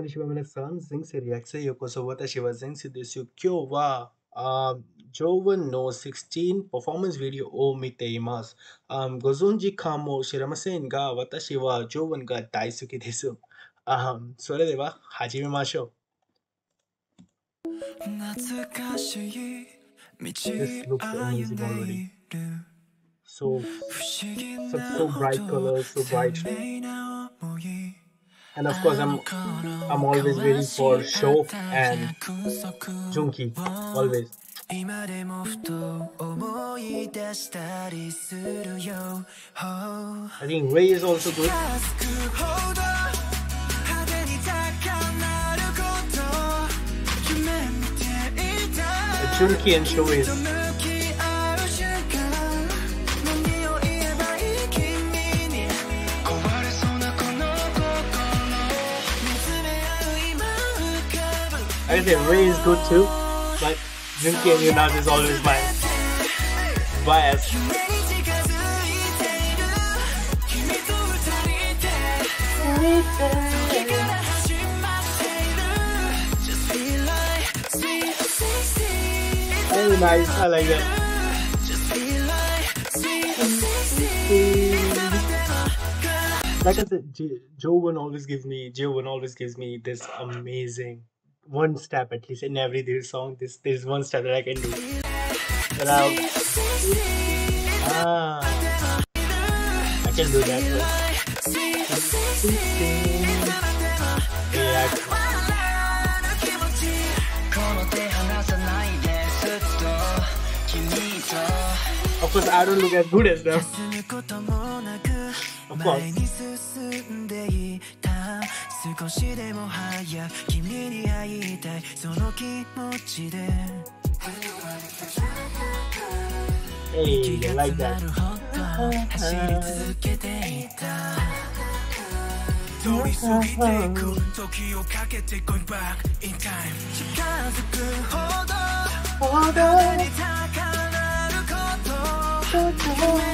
にしばめなさん、前世リアクセよこそ私は前世ですよ。今日は、あジョーヴンの16パフォーマンスビデオを見ています。あご存知かもしれませんが、私はジョーヴンが大好きです。あそれでは始めましょう。This looks amazing already. So, so, so bright colors, so bright. And of course, I'm I'm always waiting for Show and Junki. Always. 今でもふと思い出したりするよ I think Ray is also good. 熱くほど派手に高鳴ること夢見ていた Junki and Show is I can say Ray is good too, but Junki and Yunnan is always my bias. Very nice, I like that. Like I said, JO1 always gives me JO1 always gives me this amazing one step at least in every their song. This there's one step that I can do. Wow. Ah, I can do that. Yeah. Of course, I don't look as good as them. 休むこともなく Of course. 前に進んでいた少しでも早く君に会いたいその気持ちで走り続けていた通り過ぎていく時をかけて going back in time 近づくほど肌に高鳴ること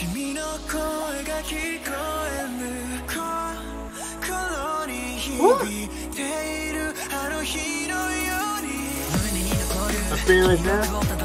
うやがて全て夢に近づいている yeah. 君と二人で時から始まっている Just feel like sweet sixteen 今でも変わらない気持ちこの手離さないでずっと君と I feel come back at all 君の声が聞こえる心に響いているあの日のように胸に残る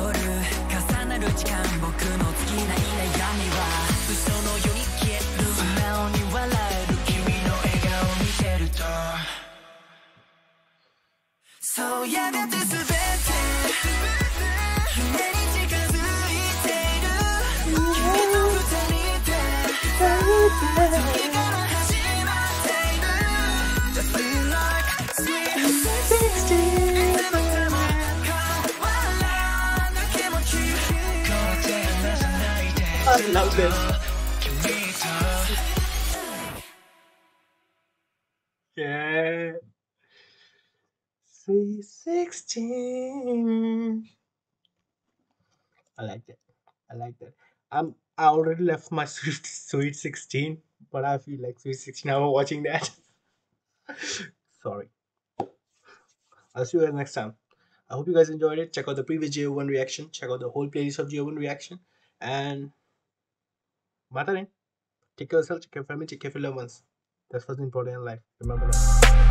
I. Yeah. Sweet 16. I like that. I like that. I'm I already left my sweet sweet 16, but I feel like sweet 16 after watching that. Sorry. I'll see you guys next time. I hope you guys enjoyed it. Check out the previous JO1 reaction. Check out the whole playlist of JO1 reaction. And Mata Take care of yourself, take care of family, take care of your loved ones. That's what's important in life. Remember that.